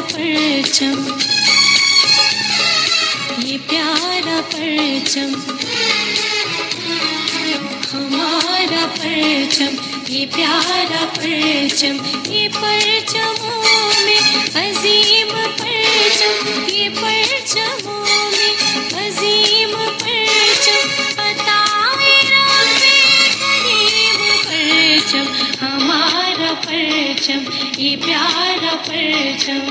परचम। ये प्यारा परचम। हमारा परचम। ये प्यारा परचम। ये परचमों में अजीम परचम परचम ये प्यारा परचम।